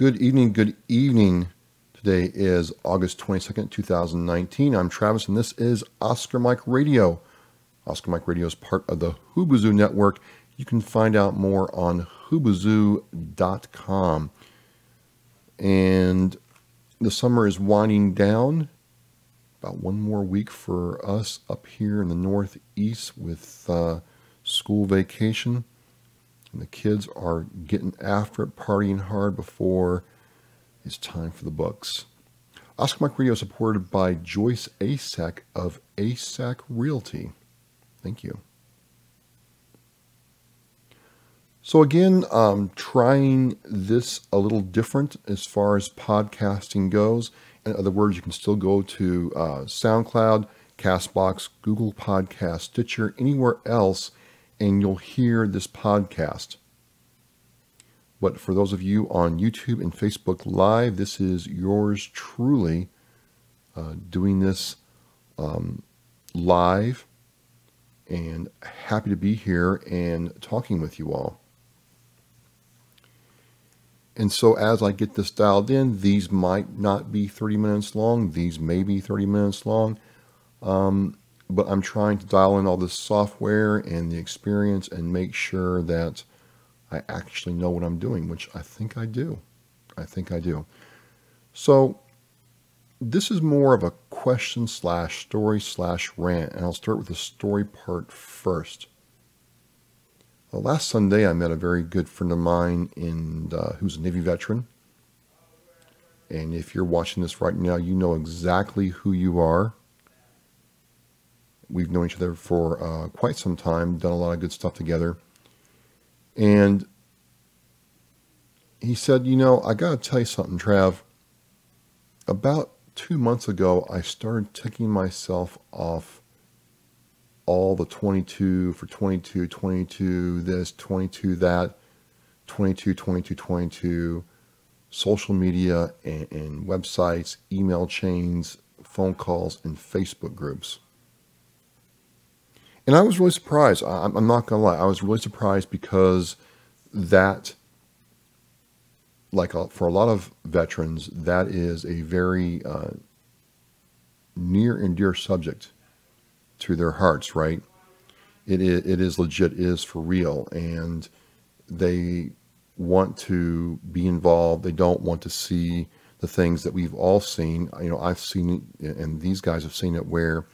Good evening, good evening. Today is August 22nd, 2019. I'm Travis, and this is Oscar Mike Radio. Oscar Mike Radio is part of the Whoobazoo Network. You can find out more on whoobazoo.com. And the summer is winding down. About one more week for us up here in the Northeast with uh, school vacation. And the kids are getting after it, partying hard before it's time for the books. Oscar Mike Radio supported by Joyce Asack of Asack Realty. Thank you. So again, um, trying this a little different as far as podcasting goes. In other words, you can still go to uh, SoundCloud, Castbox, Google Podcast, Stitcher, anywhere else, and you'll hear this podcast. But for those of you on YouTube and Facebook Live, this is yours truly uh, doing this um, live and happy to be here and talking with you all. And so as I get this dialed in, these might not be 30 minutes long. These may be 30 minutes long. Um, but I'm trying to dial in all this software and the experience and make sure that I actually know what I'm doing, which I think I do. I think I do. So this is more of a question slash story slash rant, and I'll start with the story part first. Well, last Sunday, I met a very good friend of mine in, uh, who's a Navy veteran. And if you're watching this right now, you know exactly who you are. We've known each other for uh, quite some time, done a lot of good stuff together. And he said, You know, I got to tell you something, Trav. About two months ago, I started ticking myself off all the 22 for 22, 22, this, 22, that, 22, 22, 22, social media and, and websites, email chains, phone calls, and Facebook groups. And I was really surprised. I, I'm not going to lie. I was really surprised because that, like a, for a lot of veterans, that is a very uh, near and dear subject to their hearts, right? It is, it is legit, it is for real, and they want to be involved. They don't want to see the things that we've all seen. You know, I've seen it, and these guys have seen it where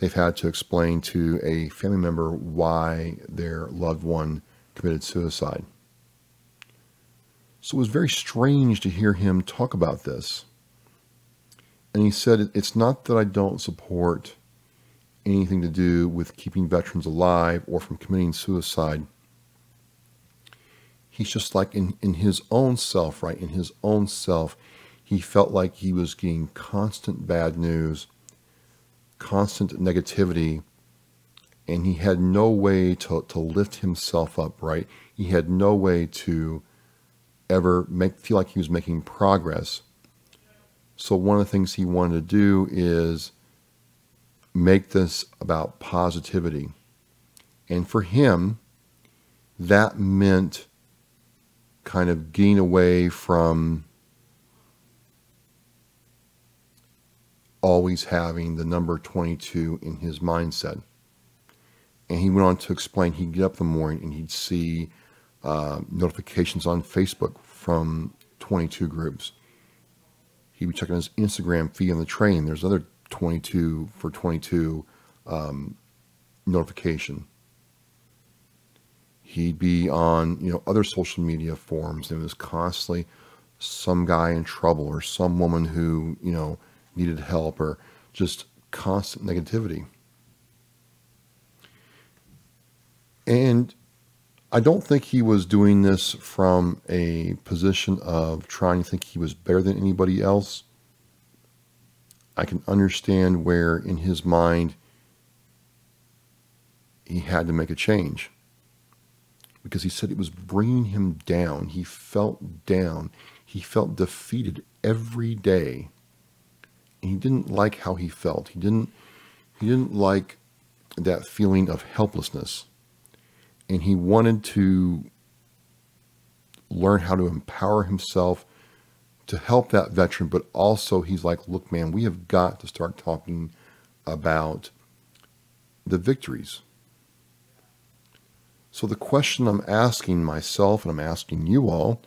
they've had to explain to a family member why their loved one committed suicide. So it was very strange to hear him talk about this. And he said, It's not that I don't support anything to do with keeping veterans alive or from committing suicide. He's just like in, in his own self, right? In his own self, he felt like he was getting constant bad news, constant negativity, and he had no way to, to lift himself up, right? He had no way to ever make feel like he was making progress. So one of the things he wanted to do is make this about positivity. And for him, that meant kind of getting away from always having the number 22 in his mindset. And he went on to explain he'd get up in the morning and he'd see uh, notifications on Facebook from 22 groups. He'd be checking his Instagram feed on the train. There's other 22 for 22 um, notification. He'd be on, you know, other social media forums. And it was constantly some guy in trouble or some woman who, you know, needed help or just constant negativity. And I don't think he was doing this from a position of trying to think he was better than anybody else. I can understand where in his mind he had to make a change because he said it was bringing him down. He felt down. He felt defeated every day. He didn't like how he felt. He didn't he didn't like that feeling of helplessness. And he wanted to learn how to empower himself to help that veteran, but also he's like, look, man, we have got to start talking about the victories. So the question I'm asking myself and I'm asking you all,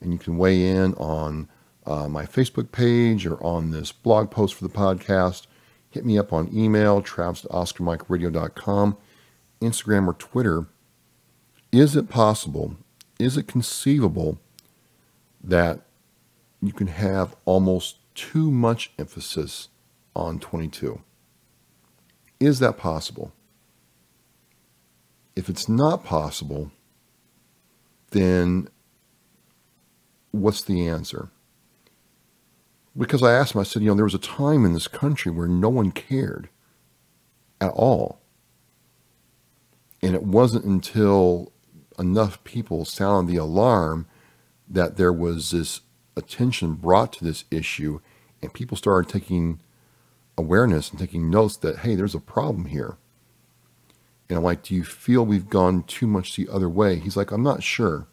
and you can weigh in on uh, my Facebook page or on this blog post for the podcast, hit me up on email, travis Instagram or Twitter. Is it possible, is it conceivable that you can have almost too much emphasis on 22? Is that possible? If it's not possible, then what's the answer? Because I asked him, I said, you know, there was a time in this country where no one cared at all. And it wasn't until enough people sounded the alarm that there was this attention brought to this issue and people started taking awareness and taking notes that, hey, there's a problem here. And I'm like, do you feel we've gone too much the other way? He's like, I'm not sure.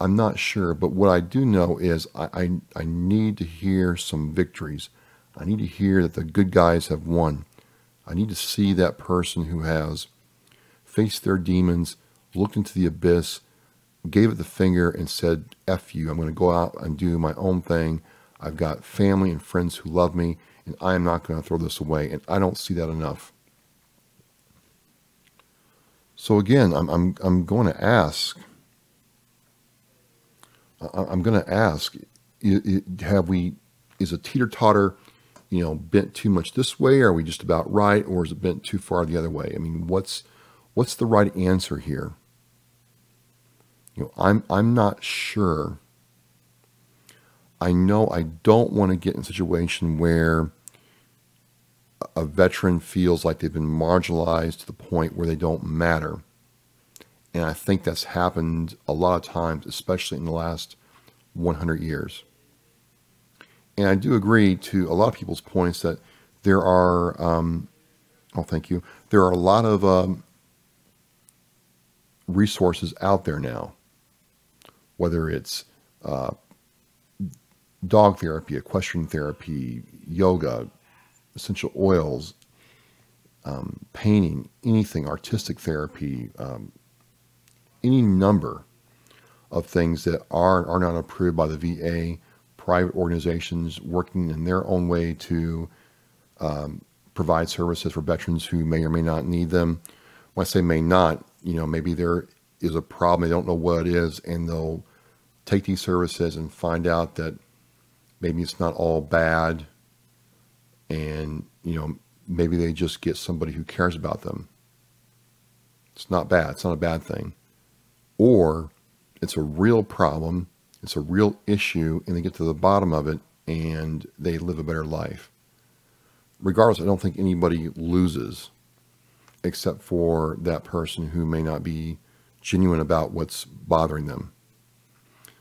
I'm not sure. But what I do know is I, I, I need to hear some victories. I need to hear that the good guys have won. I need to see that person who has faced their demons, looked into the abyss, gave it the finger, and said, F you. I'm going to go out and do my own thing. I've got family and friends who love me, and I am not going to throw this away. And I don't see that enough. So again, I'm, I'm, I'm going to ask, I'm going to ask, have we, is a teeter-totter, you know, bent too much this way? Are we just about right? Or is it bent too far the other way? I mean, what's, what's the right answer here? You know, I'm, I'm not sure. I know I don't want to get in a situation where a veteran feels like they've been marginalized to the point where they don't matter. And I think that's happened a lot of times, especially in the last 100 years. And I do agree to a lot of people's points that there are, um, oh, thank you, there are a lot of um, resources out there now, whether it's uh, dog therapy, equestrian therapy, yoga, essential oils, um, painting, anything, artistic therapy, um, any number of things that are are not approved by the VA, private organizations working in their own way to um, provide services for veterans who may or may not need them. When I say may not, you know, maybe there is a problem, they don't know what it is, and they'll take these services and find out that maybe it's not all bad. And you know maybe they just get somebody who cares about them. It's not bad it's not a bad thing or it's a real problem it's a real issue and they get to the bottom of it and they live a better life. Regardless i don't think anybody loses except for that person who may not be genuine about what's bothering them.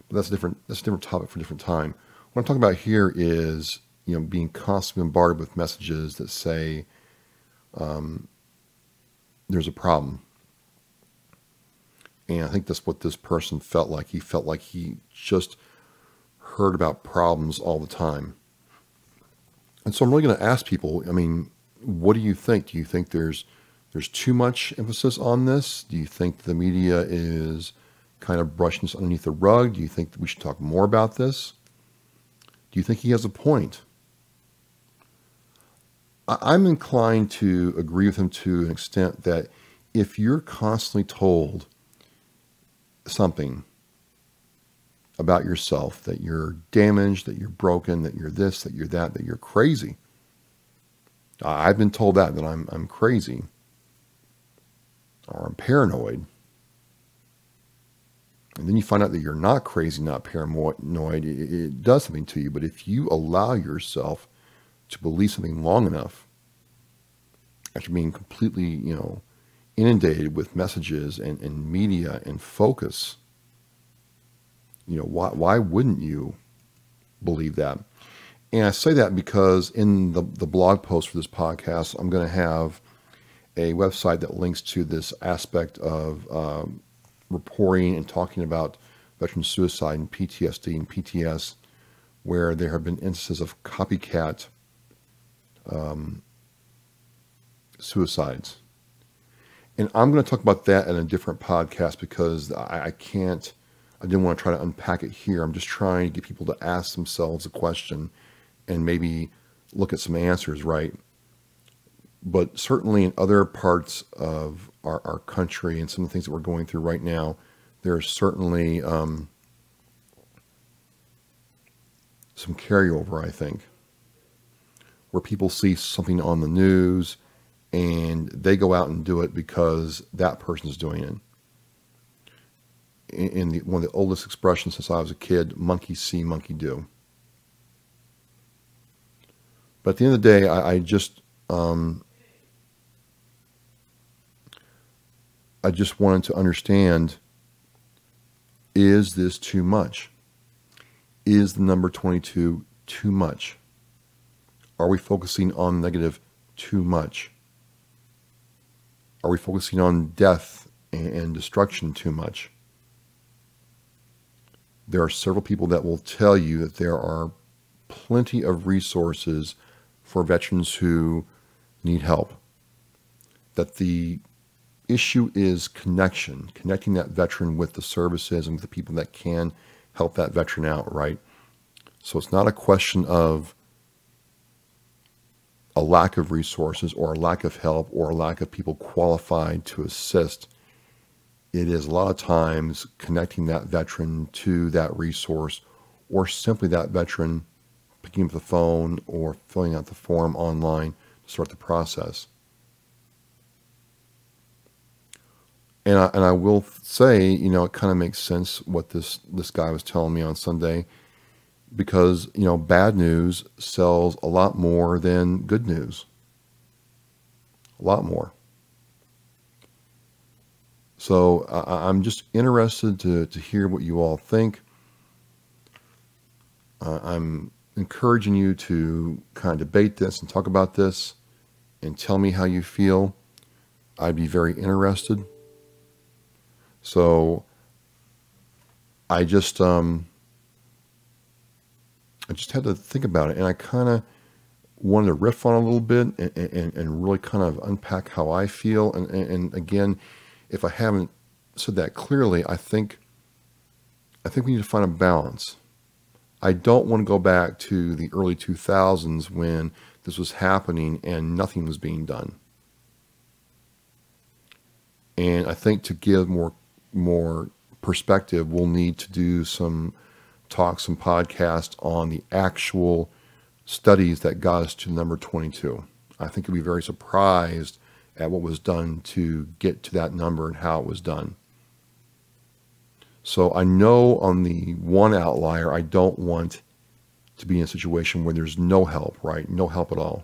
But that's a different that's a different topic for a different time. What i'm talking about here is you know, being constantly bombarded with messages that say um, there's a problem. And I think that's what this person felt like. He felt like he just heard about problems all the time. And so I'm really going to ask people, I mean, what do you think? Do you think there's there's too much emphasis on this? Do you think the media is kind of brushing this underneath the rug? Do you think we should talk more about this? Do you think he has a point? I'm inclined to agree with him to an extent that if you're constantly told something about yourself, that you're damaged, that you're broken, that you're this, that you're that, that you're crazy. I've been told that, that I'm, I'm crazy or I'm paranoid. And then you find out that you're not crazy, not paranoid. It, it does something to you. But if you allow yourself to believe something long enough after being completely, you know, inundated with messages and, and media and focus, you know, why, why wouldn't you believe that? And I say that because in the, the blog post for this podcast, I'm going to have a website that links to this aspect of um, reporting and talking about veteran suicide and PTSD and PTS where there have been instances of copycat um, suicides. And I'm going to talk about that in a different podcast because I, I can't, I didn't want to try to unpack it here. I'm just trying to get people to ask themselves a question and maybe look at some answers, right? But certainly in other parts of our, our country and some of the things that we're going through right now, there's certainly um, some carryover, I think, where people see something on the news and they go out and do it because that person's doing it. In, the, one of the oldest expressions since I was a kid, monkey see, monkey do. But at the end of the day, I, I just um, I just wanted to understand: is this too much? Is the number twenty-two too much? Are we focusing on negative too much? Are we focusing on death and destruction too much? There are several people that will tell you that there are plenty of resources for veterans who need help. That the issue is connection, connecting that veteran with the services and with the people that can help that veteran out, right? So it's not a question of a lack of resources or a lack of help or a lack of people qualified to assist. It is a lot of times connecting that veteran to that resource or simply that veteran picking up the phone or filling out the form online to start the process. And I, and I will say, you know, it kind of makes sense what this, this guy was telling me on Sunday because you know bad news sells a lot more than good news. A lot more. So I, am just interested to, to hear what you all think. Uh, i'm encouraging you to kind of debate this and talk about this and tell me how you feel. I'd be very interested. So i just um, I just had to think about it, and I kind of wanted to riff on a little bit and, and, and, really kind of unpack how I feel. And, and, again, if I haven't said that clearly, I think I think we need to find a balance. I don't want to go back to the early 2000s when this was happening and nothing was being done. And I think to give more more perspective, we'll need to do some talks and podcasts on the actual studies that got us to number 22. I think you'll be very surprised at what was done to get to that number and how it was done. So I know on the one outlier, I don't want to be in a situation where there's no help, right? No help at all.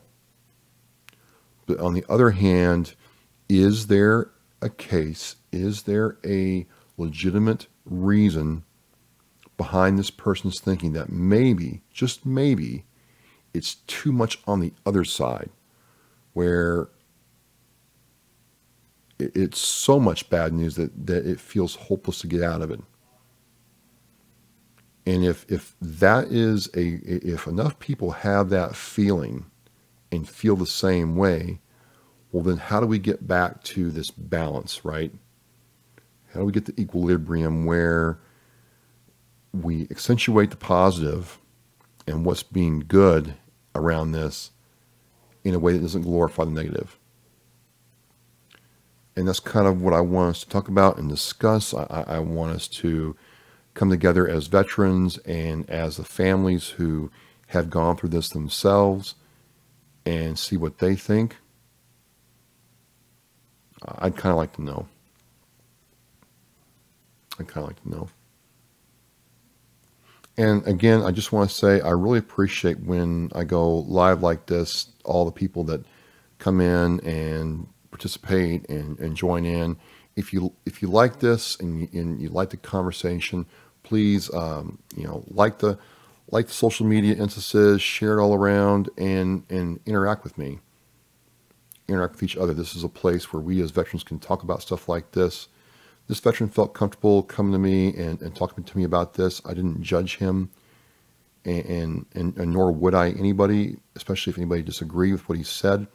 But on the other hand, is there a case? Is there a legitimate reason behind this person's thinking that maybe, just maybe, it's too much on the other side where it's so much bad news that, that it feels hopeless to get out of it. And if, if that is a, if enough people have that feeling and feel the same way, well, then how do we get back to this balance, right? How do we get the equilibrium where we accentuate the positive and what's being good around this in a way that doesn't glorify the negative. And that's kind of what I want us to talk about and discuss. I, I want us to come together as veterans and as the families who have gone through this themselves and see what they think. I'd kind of like to know. I'd kind of like to know. And again, I just want to say I really appreciate when I go live like this, all the people that come in and participate and, and join in. If you if you like this and you, and you like the conversation, please um, you know like the like the social media instances, share it all around, and and interact with me. Interact with each other. This is a place where we as veterans can talk about stuff like this this veteran felt comfortable coming to me and, and talking to me about this. I didn't judge him. and, and, and, nor would I anybody, especially if anybody disagreed with what he said.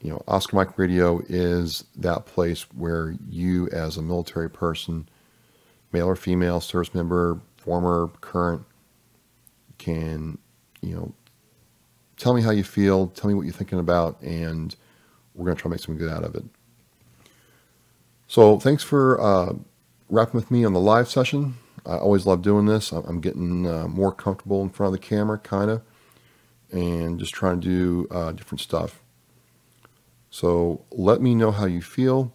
You know, Oscar Mike Radio is that place where you, as a military person, male or female, service member, former, current, can, you know, tell me how you feel, tell me what you're thinking about, and we're going to try to make something good out of it. So thanks for uh, rapping with me on the live session. I always love doing this. I'm getting uh, more comfortable in front of the camera, kind of, and just trying to do uh, different stuff. So let me know how you feel.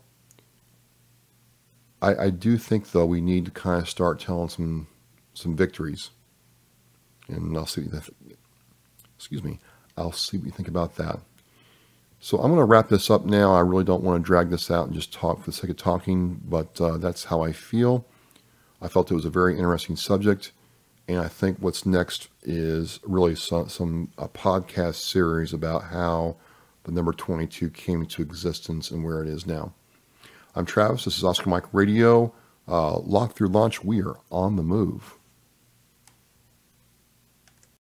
I, I do think, though, we need to kind of start telling some some victories, and I'll see. That, excuse me. I'll see what you think about that. So I'm going to wrap this up now. I really don't want to drag this out and just talk for the sake of talking, but uh, that's how I feel. I felt it was a very interesting subject, and I think what's next is really some, some a podcast series about how the number 22 came into existence and where it is now. I'm Travis. This is Oscar Mike Radio. Uh, Lock through launch. We are on the move.